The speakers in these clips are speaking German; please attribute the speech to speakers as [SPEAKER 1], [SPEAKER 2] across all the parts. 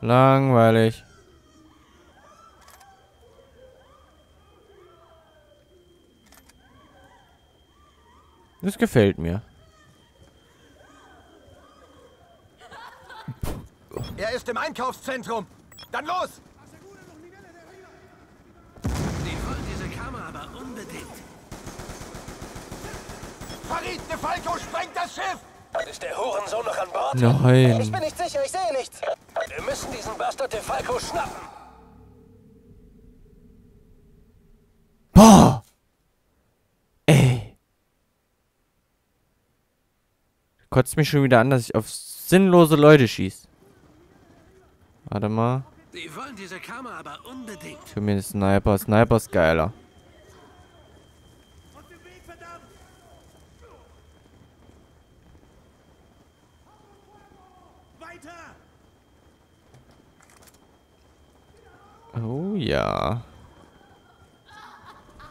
[SPEAKER 1] Langweilig. Das gefällt mir.
[SPEAKER 2] Er ist im Einkaufszentrum. Dann los!
[SPEAKER 3] Die wollen diese Kammer aber unbedingt.
[SPEAKER 2] Farid de Falco sprengt das Schiff!
[SPEAKER 3] Ist der Hurensohn noch an Bord?
[SPEAKER 4] Ich
[SPEAKER 1] Nein.
[SPEAKER 4] bin nicht sicher, ich sehe nichts.
[SPEAKER 3] Wir müssen diesen Bastard de Falco schnappen.
[SPEAKER 1] Boah. Ey. Kotzt mich schon wieder an, dass ich auf sinnlose Leute schieße. Warte mal.
[SPEAKER 3] Die wollen diese Kammer aber unbedingt.
[SPEAKER 1] Für mich ist Sniper. Sniper ist geiler. Oh ja.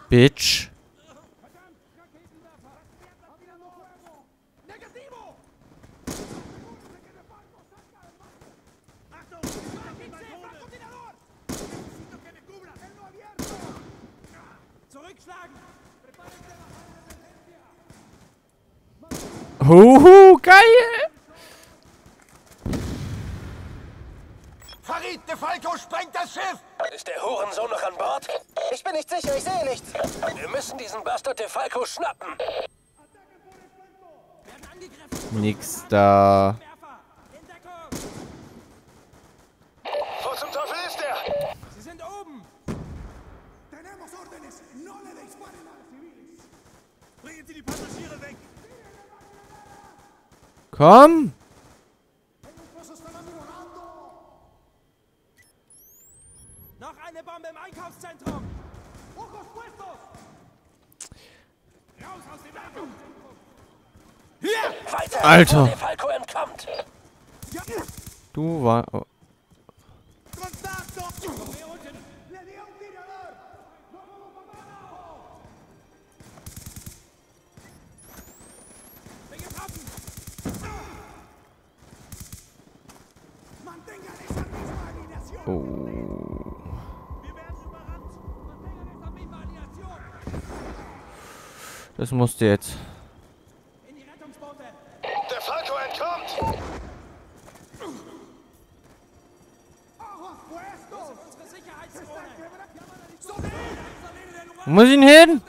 [SPEAKER 1] Bitch. Huhu, geil!
[SPEAKER 2] Farid Falco sprengt das Schiff!
[SPEAKER 3] Ist der Hurensohn noch an Bord?
[SPEAKER 4] Ich bin nicht sicher, ich sehe nichts.
[SPEAKER 3] Wir müssen diesen Bastard de Falco schnappen.
[SPEAKER 1] Nix da.
[SPEAKER 3] Wo zum Teufel ist er?
[SPEAKER 5] Sie sind oben. Tenemos órdenes. No le disparen a civiles. Bringen Sie die Passagiere weg.
[SPEAKER 1] Komm!
[SPEAKER 5] Noch eine Bombe im Einkaufszentrum. Ojos puestos. Raus aus dem Einkaufszentrum.
[SPEAKER 3] Weiter,
[SPEAKER 1] Alter.
[SPEAKER 3] der Falco entkommt.
[SPEAKER 1] Du war. Oh. Das musste jetzt.
[SPEAKER 5] In die Rettungsboote.
[SPEAKER 3] Der Falco entkommt.
[SPEAKER 1] Wo muss ich denn hin?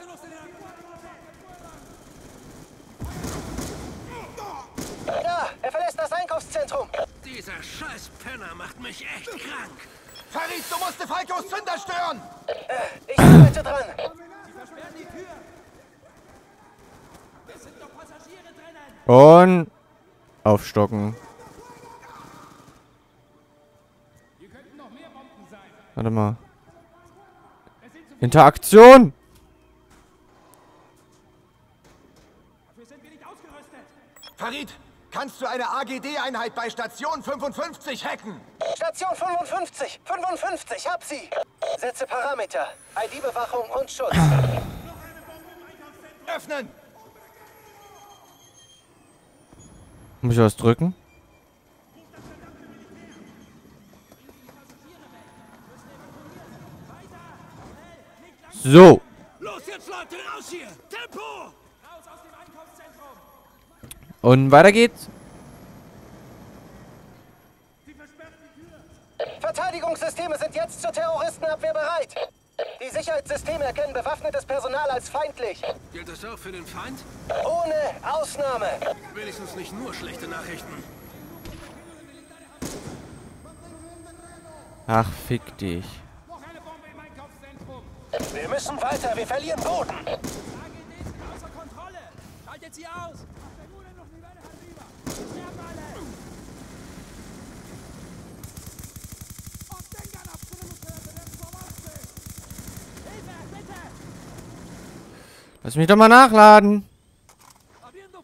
[SPEAKER 4] Ja, er verlässt das Einkaufszentrum.
[SPEAKER 3] Dieser scheiß Penner macht mich echt krank.
[SPEAKER 2] Farid, du musst Falcos Zünder stören!
[SPEAKER 4] Ich arbeite dran.
[SPEAKER 5] Versperren die Tür. Es sind doch Passagiere drinnen.
[SPEAKER 1] Und. Aufstocken.
[SPEAKER 5] Hier könnten noch mehr Bomben sein.
[SPEAKER 1] Warte mal. Interaktion!
[SPEAKER 5] Dafür sind wir nicht ausgerüstet.
[SPEAKER 2] Farid, kannst du eine AGD-Einheit bei Station 55 hacken?
[SPEAKER 4] Station 55. 55, hab sie. Setze Parameter. ID-Bewachung und Schutz.
[SPEAKER 2] Öffnen!
[SPEAKER 1] Muss ich was drücken? So.
[SPEAKER 3] Los jetzt, Leute, raus hier! Tempo!
[SPEAKER 5] Raus aus dem Einkaufszentrum.
[SPEAKER 1] Und weiter geht's.
[SPEAKER 4] Verteidigungssysteme sind jetzt zur Terroristenabwehr bereit. Die Sicherheitssysteme erkennen bewaffnetes Personal als feindlich.
[SPEAKER 3] Gilt das auch für den Feind?
[SPEAKER 4] Ohne Ausnahme.
[SPEAKER 3] Wenigstens nicht nur schlechte Nachrichten.
[SPEAKER 1] Ach, fick dich.
[SPEAKER 5] Noch eine Bombe im Einkaufszentrum.
[SPEAKER 3] Wir müssen weiter, wir verlieren Boden.
[SPEAKER 5] Außer Kontrolle. Schaltet sie aus.
[SPEAKER 1] Lass mich doch mal nachladen.
[SPEAKER 5] Abriendo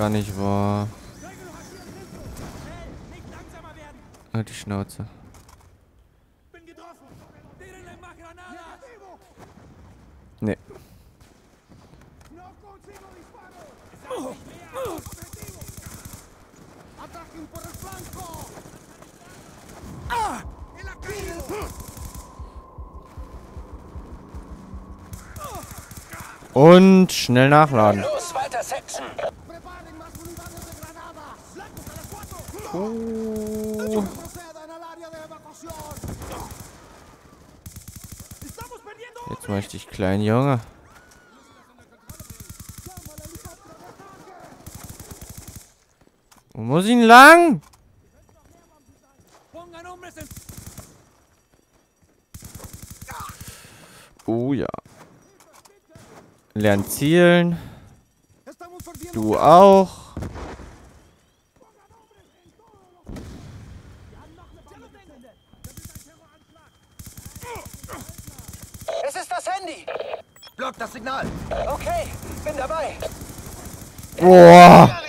[SPEAKER 1] Gar nicht wahr. Halt die Schnauze. Nee.
[SPEAKER 5] Flanco. ¡Ah!
[SPEAKER 1] Und schnell nachladen.
[SPEAKER 4] Los, weiter Section.
[SPEAKER 1] Uh, jetzt mach ich dich klein, Junge. Wo muss ich denn lang? Oh ja. Lernen zielen. Du auch.
[SPEAKER 4] Es ist das Handy.
[SPEAKER 2] Block das Signal.
[SPEAKER 4] Okay, bin dabei.
[SPEAKER 1] Boah.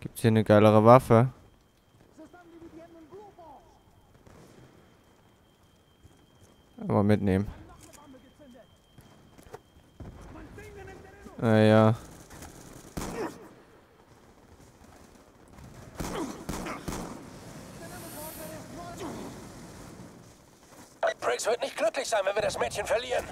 [SPEAKER 1] Gibt's hier eine geilere Waffe? Aber mitnehmen. Ah ja.
[SPEAKER 4] Briggs wird nicht glücklich sein, wenn wir das Mädchen verlieren.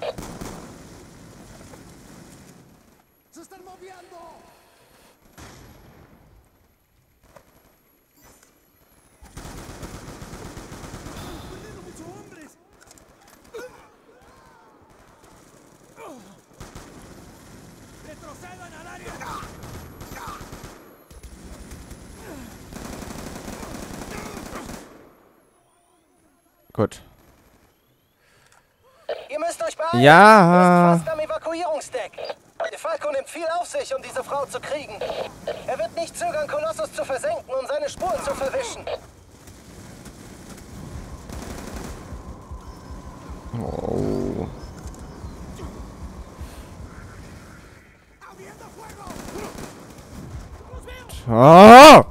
[SPEAKER 4] Euch beeilen.
[SPEAKER 1] Ja.
[SPEAKER 4] Fast am Evakuierungsdeck. Falco nimmt viel auf sich, um diese Frau zu kriegen. Er wird nicht zögern, Kolossus zu versenken, um seine Spuren zu verwischen.
[SPEAKER 1] Oh. Ah!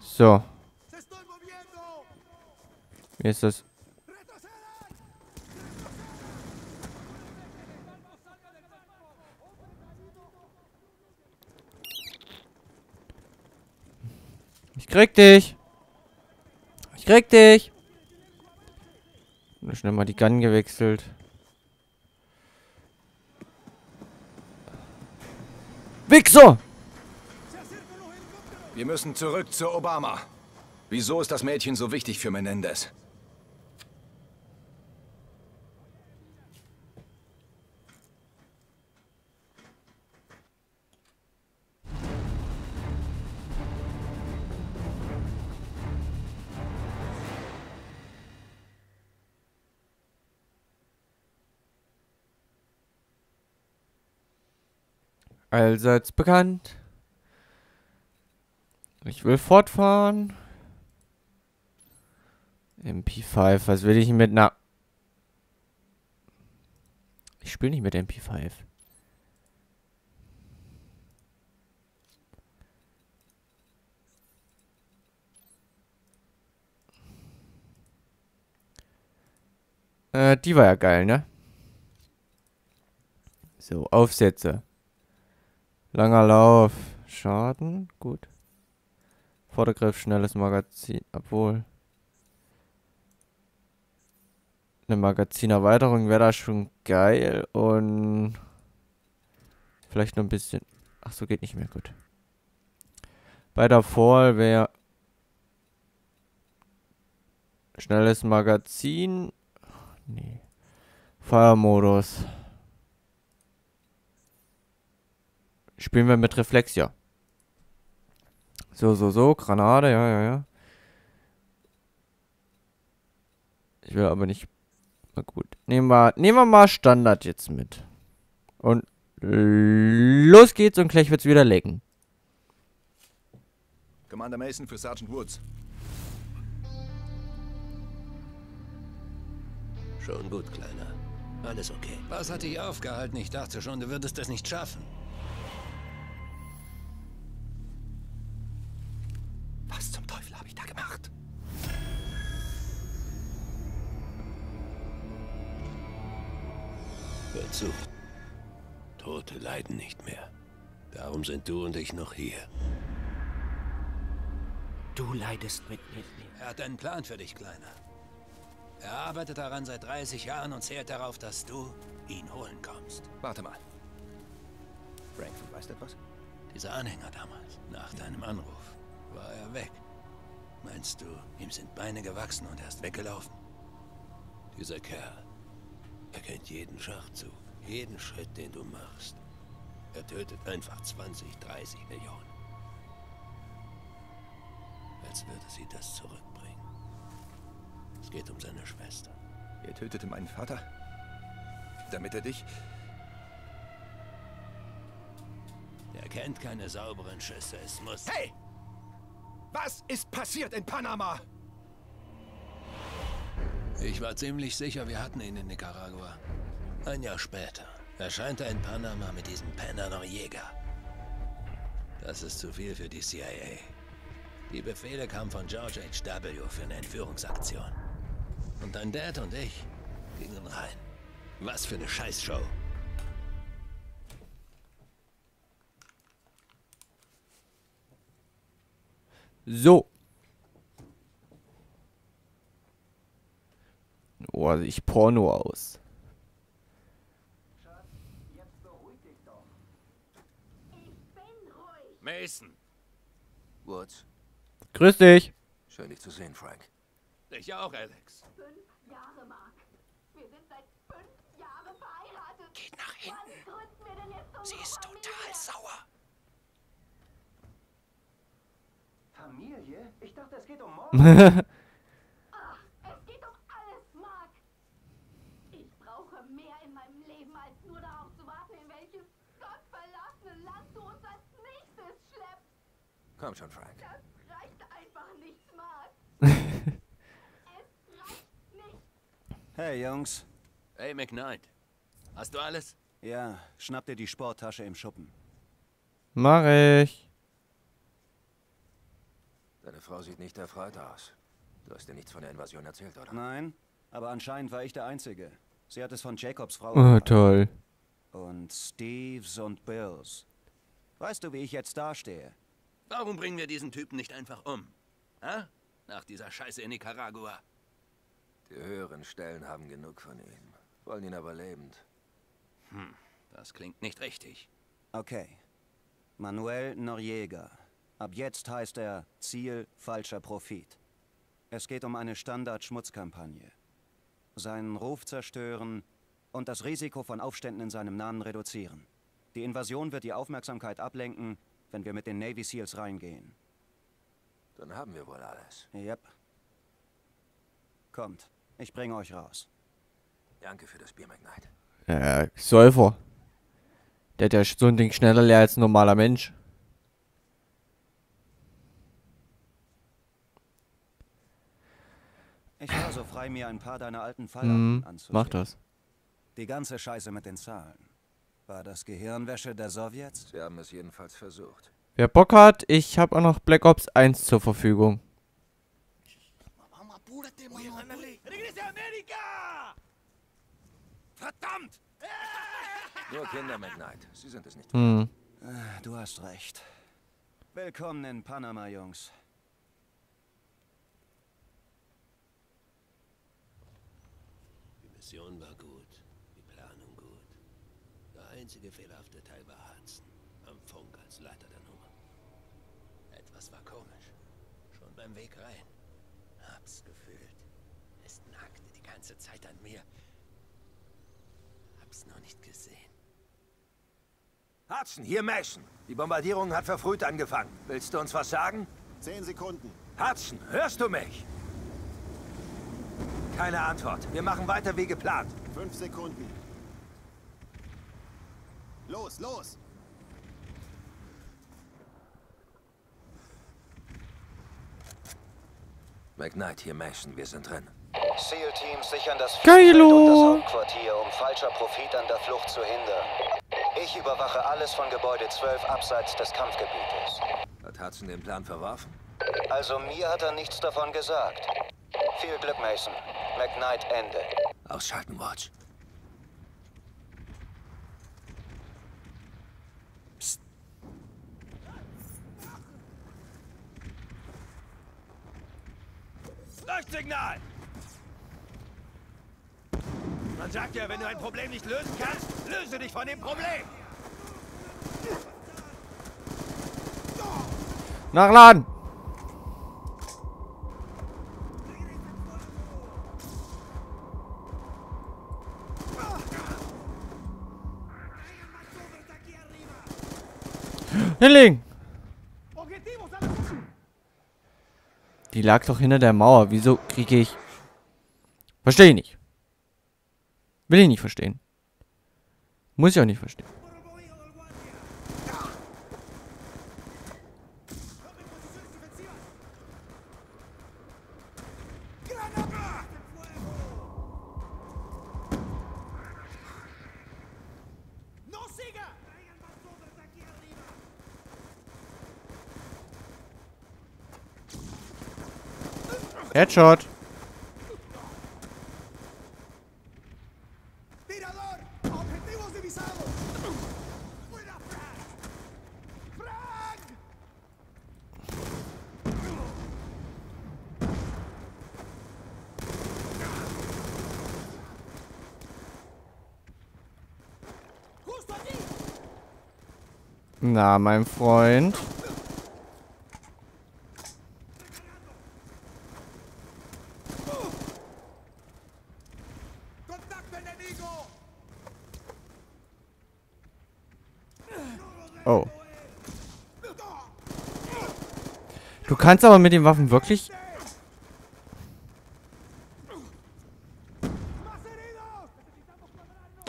[SPEAKER 1] So, wie ist das? Ich krieg dich. Ich krieg dich. Schnell mal die Gun gewechselt. Wichser!
[SPEAKER 3] Wir müssen zurück zu Obama. Wieso ist das Mädchen so wichtig für Menendez?
[SPEAKER 1] Allseits bekannt. Ich will fortfahren. MP5, was will ich mit na? Ich spiele nicht mit MP5. Äh, die war ja geil, ne? So, Aufsätze. Langer Lauf. Schaden. Gut. Vordergriff, schnelles Magazin. Obwohl. Eine Magazinerweiterung wäre da schon geil. Und. Vielleicht noch ein bisschen. Ach so, geht nicht mehr. Gut. Bei der Fall wäre. Schnelles Magazin. Nee. Feuermodus. Spielen wir mit Reflex, ja. So, so, so, Granate, ja, ja, ja. Ich will aber nicht. Na gut. Nehmen wir, nehmen wir mal Standard jetzt mit. Und los geht's und gleich wird's wieder lecken.
[SPEAKER 3] Commander Mason für Sergeant Woods.
[SPEAKER 6] Schon gut, Kleiner. Alles okay.
[SPEAKER 7] Was hat dich aufgehalten? Ich dachte schon, du würdest es nicht schaffen.
[SPEAKER 3] Was zum Teufel habe ich da gemacht?
[SPEAKER 6] Hör zu. Tote leiden nicht mehr. Darum sind du und ich noch hier.
[SPEAKER 8] Du leidest mit mir.
[SPEAKER 7] Er hat einen Plan für dich, Kleiner. Er arbeitet daran seit 30 Jahren und zählt darauf, dass du ihn holen kommst.
[SPEAKER 3] Warte mal. Frank, du weißt etwas?
[SPEAKER 7] Dieser Anhänger damals, nach deinem Anruf, war er weg. Meinst du, ihm sind Beine gewachsen und er ist weggelaufen?
[SPEAKER 6] Dieser Kerl, er kennt jeden Schachzug, jeden Schritt, den du machst. Er tötet einfach 20, 30 Millionen. Als würde sie das zurückbringen. Es geht um seine Schwester.
[SPEAKER 3] Er tötete meinen Vater? Damit er dich...
[SPEAKER 6] Er kennt keine sauberen Schüsse. Es muss...
[SPEAKER 3] Hey! Was ist passiert in Panama?
[SPEAKER 7] Ich war ziemlich sicher, wir hatten ihn in Nicaragua. Ein Jahr später erscheint er in Panama mit diesem Penner Noriega. Das ist zu viel für die CIA. Die Befehle kamen von George H.W. für eine Entführungsaktion. Und dein Dad und ich gingen rein. Was für eine Scheißshow.
[SPEAKER 1] So. Oh, ich Porno aus.
[SPEAKER 6] Mason!
[SPEAKER 3] Woods,
[SPEAKER 1] Grüß dich.
[SPEAKER 3] schön dich zu sehen, Frank.
[SPEAKER 7] Ich auch, Alex.
[SPEAKER 9] Fünf Jahre, Mark. Wir sind seit fünf Jahren verheiratet.
[SPEAKER 8] Geht nach hinten.
[SPEAKER 9] Was gründen wir denn jetzt unsere
[SPEAKER 8] Sie ist
[SPEAKER 9] Familie?
[SPEAKER 8] total sauer.
[SPEAKER 4] Familie? Ich dachte, es geht um Mord.
[SPEAKER 9] Ach, es geht um alles, Mark. Ich brauche mehr in meinem Leben, als nur darauf zu warten, in welches gottverlassene Land du uns als nächstes schleppst.
[SPEAKER 3] Komm schon, Frank.
[SPEAKER 9] Das reicht einfach nicht, Mark. es reicht nicht.
[SPEAKER 10] Hey Jungs.
[SPEAKER 7] Hey, McKnight. Hast du alles?
[SPEAKER 10] Ja, schnapp dir die Sporttasche im Schuppen.
[SPEAKER 1] Mach ich.
[SPEAKER 3] Deine Frau sieht nicht erfreut aus. Du hast dir nichts von der Invasion erzählt, oder?
[SPEAKER 10] Nein, aber anscheinend war ich der Einzige. Sie hat es von Jacobs Frau
[SPEAKER 1] Oh, toll.
[SPEAKER 10] und Steves und Bills. Weißt du, wie ich jetzt dastehe?
[SPEAKER 7] Warum bringen wir diesen Typen nicht einfach um? Hä? Nach dieser Scheiße in Nicaragua.
[SPEAKER 3] Die höheren Stellen haben genug von ihm. Wollen ihn aber lebend.
[SPEAKER 7] Das klingt nicht richtig.
[SPEAKER 10] Okay. Manuel Noriega. Ab jetzt heißt er Ziel falscher Profit. Es geht um eine Standard-Schmutzkampagne. Seinen Ruf zerstören und das Risiko von Aufständen in seinem Namen reduzieren. Die Invasion wird die Aufmerksamkeit ablenken, wenn wir mit den Navy Seals reingehen.
[SPEAKER 3] Dann haben wir wohl alles.
[SPEAKER 10] Yep. Kommt, ich bringe euch raus.
[SPEAKER 3] Danke für das Bier, McKnight.
[SPEAKER 1] Ja, Säufer. Der hat ja so ein Ding schneller leer als ein normaler Mensch.
[SPEAKER 10] Ich frei, mir ein paar deiner alten Fallen
[SPEAKER 1] Hm,
[SPEAKER 10] anzusehen.
[SPEAKER 1] mach das.
[SPEAKER 10] Die ganze Scheiße mit den Zahlen. War das Gehirnwäsche der Sowjets?
[SPEAKER 3] Sie haben es jedenfalls versucht.
[SPEAKER 1] Wer Bock hat, ich habe auch noch Black Ops 1 zur Verfügung.
[SPEAKER 3] Verdammt! Nur Kinder, McKnight. Sie sind es nicht.
[SPEAKER 1] Hm.
[SPEAKER 10] Ah, Du hast recht. Willkommen in Panama, Jungs.
[SPEAKER 6] Mission war gut, die Planung gut. Der einzige fehlerhafte Teil war Hudson, am Funk als Leiter der Nummer.
[SPEAKER 7] Etwas war komisch. Schon beim Weg rein. Hab's gefühlt. Es nagte die ganze Zeit an mir. Hab's noch nicht gesehen.
[SPEAKER 11] Hudson, hier Mason. Die Bombardierung hat verfrüht angefangen. Willst du uns was sagen?
[SPEAKER 2] Zehn Sekunden.
[SPEAKER 11] Hudson, hörst du mich? Keine Antwort. Wir machen weiter wie geplant.
[SPEAKER 2] Fünf Sekunden. Los, los!
[SPEAKER 11] McKnight, hier Mason. Wir sind drin.
[SPEAKER 10] SEAL-Teams sichern das
[SPEAKER 1] Geilo.
[SPEAKER 10] Und das Hauptquartier, um falscher Profit an der Flucht zu hindern. Ich überwache alles von Gebäude 12 abseits des Kampfgebietes.
[SPEAKER 11] Hat Hudson den Plan verworfen?
[SPEAKER 10] Also mir hat er nichts davon gesagt. Viel Glück, Mason. McKnight, Ende.
[SPEAKER 11] Ausschalten, Watch. Psst. Leuchtsignal! Man sagt ja, wenn du ein Problem nicht lösen kannst, löse dich von dem Problem.
[SPEAKER 1] Nachladen! Hinlegen! Die lag doch hinter der Mauer. Wieso kriege ich... Verstehe ich nicht. Will ich nicht verstehen. Muss ich auch nicht verstehen.
[SPEAKER 5] ¡No siga!
[SPEAKER 1] Headshot.
[SPEAKER 5] ¡Tirador! ¡Objetivos divisados! ¡Fuera, Frank! ¡Frank! ¡Justo allí!
[SPEAKER 1] Na, mein Freund. Oh. Du kannst aber mit den Waffen wirklich...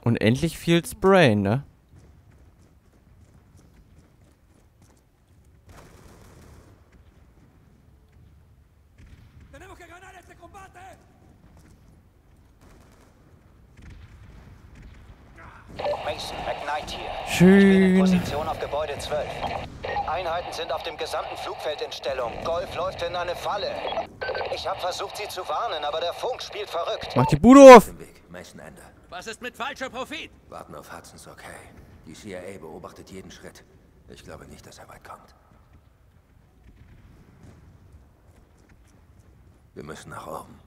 [SPEAKER 1] Unendlich viel sprayen, ne?
[SPEAKER 5] ¡Tenemos que ganar este combate!
[SPEAKER 10] Mason, McKnight hier.
[SPEAKER 1] Schön.
[SPEAKER 10] Gebäude 12. Einheiten sind auf dem gesamten Flugfeld in Stellung. Golf läuft in eine Falle. Ich habe versucht, sie zu warnen, aber der Funk spielt verrückt.
[SPEAKER 1] Mach die Bude auf!
[SPEAKER 11] Mason, Ende.
[SPEAKER 7] Was ist mit falscher Profit?
[SPEAKER 11] Warten auf Hudson's okay. Die CIA beobachtet jeden Schritt. Ich glaube nicht, dass er weit kommt. Wir müssen nach oben.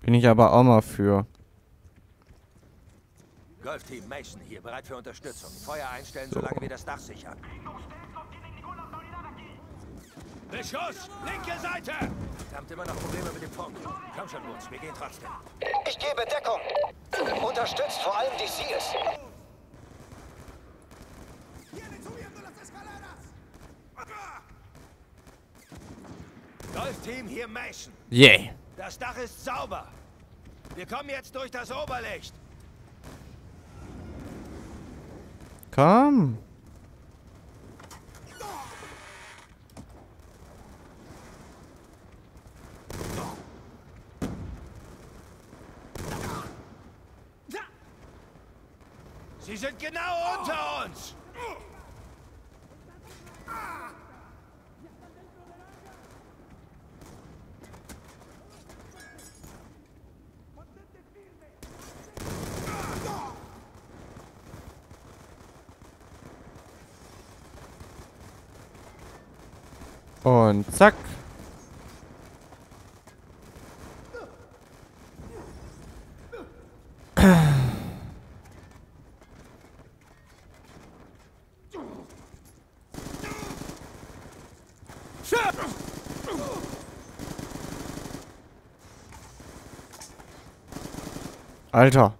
[SPEAKER 1] Bin ich aber auch mal für.
[SPEAKER 11] Golfteam Mason hier, bereit für Unterstützung. Feuer einstellen, solange wir das Dach sichern. Beschuss! Linke Seite! Verdammt immer noch Probleme mit dem Funk. Komm schon, Woods, wir gehen trotzdem.
[SPEAKER 10] Ich gebe Deckung. Unterstützt vor allem die Seals.
[SPEAKER 11] Golfteam hier Mason.
[SPEAKER 1] Yeah.
[SPEAKER 11] Das Dach ist sauber. Wir kommen jetzt durch das Oberlicht.
[SPEAKER 1] Komm.
[SPEAKER 11] Sie sind genau unter uns.
[SPEAKER 1] Und zack. Alter.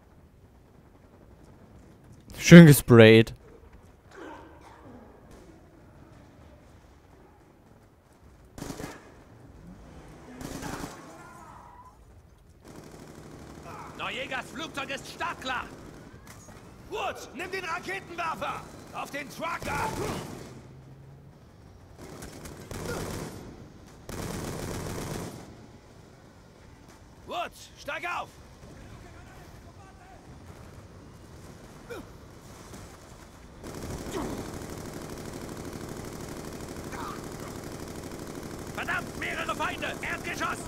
[SPEAKER 1] Schön gesprayt.
[SPEAKER 11] Norjegas Flugzeug ist startklar. Woods, nimm den Raketenwerfer! Auf den Trucker! Woods, steig auf! Verdammt, mehrere Feinde! Erdgeschoss!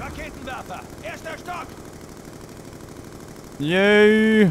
[SPEAKER 11] Raketenwerfer, erster Stock!
[SPEAKER 1] Yay!